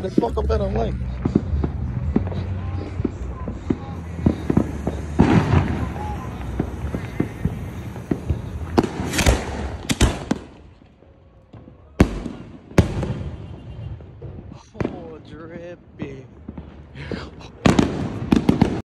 What the fuck up at on lane? Oh, drippy.